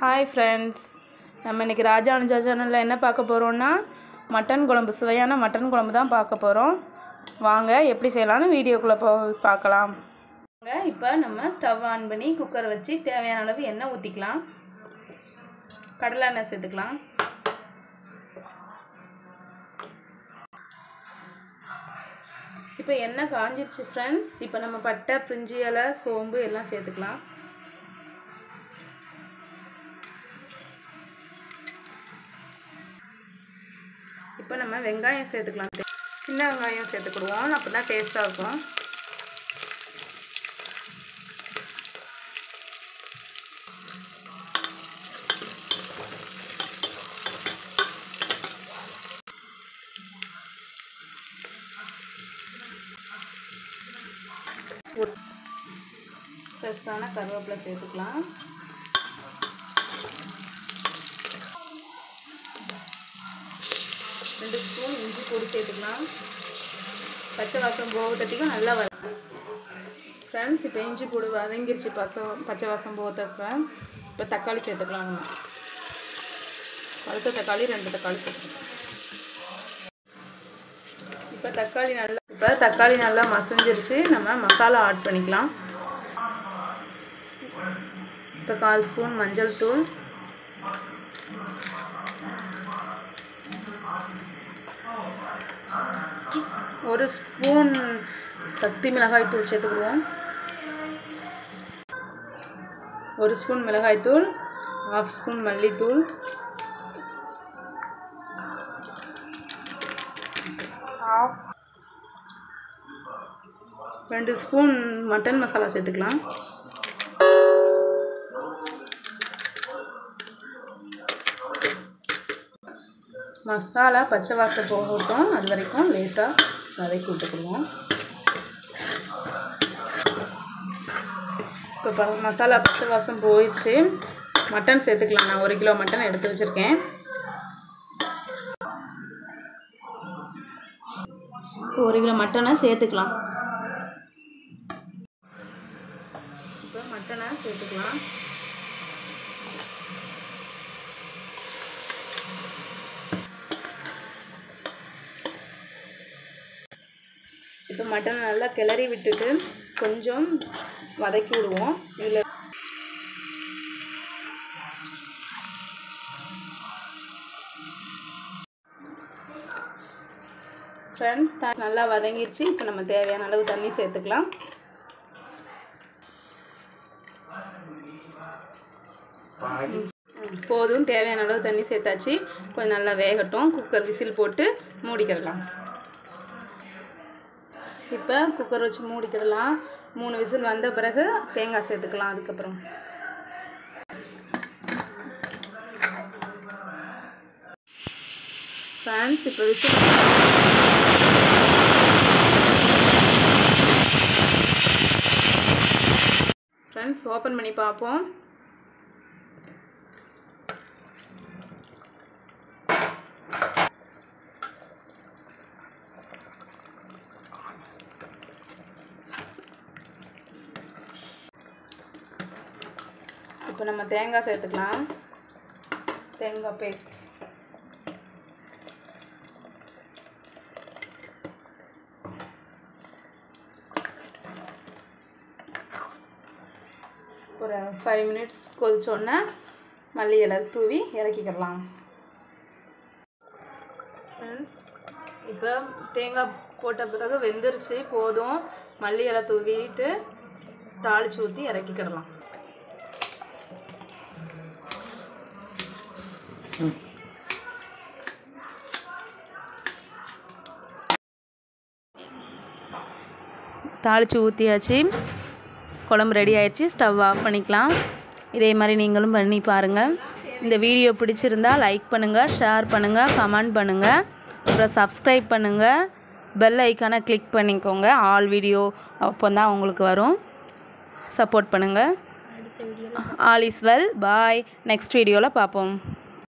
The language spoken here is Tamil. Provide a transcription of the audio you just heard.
ஹாய் ஃப்ரெண்ட்ஸ் நம்ம இன்றைக்கி ராஜா அனுஜா சேனலில் என்ன பார்க்க போகிறோம்னா மட்டன் குழம்பு சுவையான மட்டன் குழம்பு தான் பார்க்க போகிறோம் வாங்க எப்படி செய்யலாம்னு வீடியோக்குள்ளே போ பார்க்கலாம். இப்போ நம்ம ஸ்டவ் ஆன் பண்ணி குக்கர் வச்சு தேவையான அளவு எண்ணெய் ஊற்றிக்கலாம் கடலை எண்ணெய் சேர்த்துக்கலாம். இப்போ எண்ணெய் காஞ்சிருச்சு ஃப்ரெண்ட்ஸ் இப்போ நம்ம பட்டை பிரிஞ்சி இலை சோம்பு எல்லாம் சேர்த்துக்கலாம். இப்போ நம்ம வெங்காயம் சேர்த்துக்கலாம். சின்ன வெங்காயம் சேர்த்துக்கிடுவோம். அப்போ தான் டேஸ்ட்டாக இருக்கும். ஃப்ரெஷ்ஷான கருவேப்பிலை சேர்த்துக்கலாம். ஸ்பூன் சேர்த்துக்கலாம். பச்சை வாசம் போகத்தட்டிக்கும் நல்லா வர ஃப்ரெண்ட்ஸ் இப்போ இஞ்சி பூடு வதங்கிருச்சு. பச்சை பச்சை வாசம் போகிறப்ப இப்போ தக்காளி சேர்த்துக்கலாம். பழுத்த தக்காளி ரெண்டு தக்காளி சேர்த்துக்கலாம். இப்போ தக்காளி நல்லா இப்போ தக்காளி நல்லா மசஞ்சிருச்சு. நம்ம மசாலா ஆட் பண்ணிக்கலாம். இப்போ கால் ஸ்பூன் மஞ்சள் தூள். ஒரு ஸ்பூன் சக்தி மிளகாய் தூள் சேர்த்துக்குவோம் ஒரு ஸ்பூன் மிளகாய் தூள் ஹாஃப் ஸ்பூன் மல்லித்தூள். ரெண்டு ஸ்பூன் மட்டன் மசாலா சேர்த்துக்கலாம். மசாலா பச்சை வாசம் போகட்டும் அது வரைக்கும் லேசாக வதக்கி விட்டுக்கணும் இப்போ ப மசாலா பச்சை வாசம் போயிடுச்சு. மட்டன் சேர்த்துக்கலாம். நான் ஒரு கிலோ மட்டன் எடுத்து வச்சுருக்கேன். இப்போ ஒரு கிலோ மட்டனை சேர்த்துக்கலாம். இப்போ மட்டனை சேர்த்துக்கலாம். மட்டனை நல்லா கிளறி விட்டுட்டு கொஞ்சம் வதக்கி விடுவோம். இதில் ஃப்ரெண்ட்ஸ் நல்லா வதங்கிருச்சு. இப்போ நம்ம தேவையான அளவு தண்ணி சேர்த்துக்கலாம். போதும் தேவையான அளவு தண்ணி சேர்த்தாச்சு. கொஞ்சம் நல்லா வேகட்டும். குக்கர் விசில் போட்டு மூடிக்கிடலாம். இப்போ குக்கர் வச்சு மூடிக்கிடலாம். மூணு விசில் வந்த பிறகு தேங்காய் சேர்த்துக்கலாம் அதுக்கப்புறம். ஃப்ரெண்ட்ஸ் இப்போ விசில் ஃப்ரெண்ட்ஸ் ஓப்பன் பண்ணி பார்ப்போம். இப்போ நம்ம தேங்காய் சேர்த்துக்கலாம். தேங்காய் பேஸ்ட் ஒரு ஃபைவ் மினிட்ஸ் கொதிச்சோடனே மல்லி இலை தூவி இறக்கிக்கிடலாம் ஃப்ரெண்ட்ஸ் இப்போ தேங்காய் போட்ட பிறகு வெந்துருச்சு போதும். மல்லி இலை தூவிட்டு தாளித்து ஊற்றி இறக்கிக்கிடலாம். தாளித்து ஊற்றியாச்சு குழம்பு ரெடி ஆயிடுச்சு ஸ்டவ் ஆஃப் பண்ணிக்கலாம். இதே மாதிரி நீங்களும் பண்ணி பாருங்கள் இந்த வீடியோ பிடிச்சிருந்தா லைக் பண்ணுங்கள் ஷேர் பண்ணுங்கள் கமெண்ட் பண்ணுங்கள் அப்புறம் சப்ஸ்கிரைப் பண்ணுங்கள் பெல் ஐக்கானை கிளிக் பண்ணிக்கோங்க. ஆல் வீடியோ அப்போ தான் உங்களுக்கு வரும். சப்போர்ட் பண்ணுங்கள் all is well bye next வீடியோவில் பார்ப்போம்